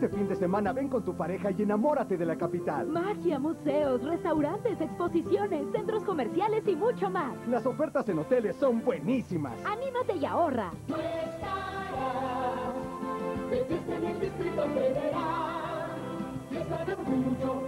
Este fin de semana ven con tu pareja y enamórate de la capital. Magia, museos, restaurantes, exposiciones, centros comerciales y mucho más. Las ofertas en hoteles son buenísimas. Anímate y ahorra. Tú estarás, en el Distrito Federal. Fiesta de orgullo,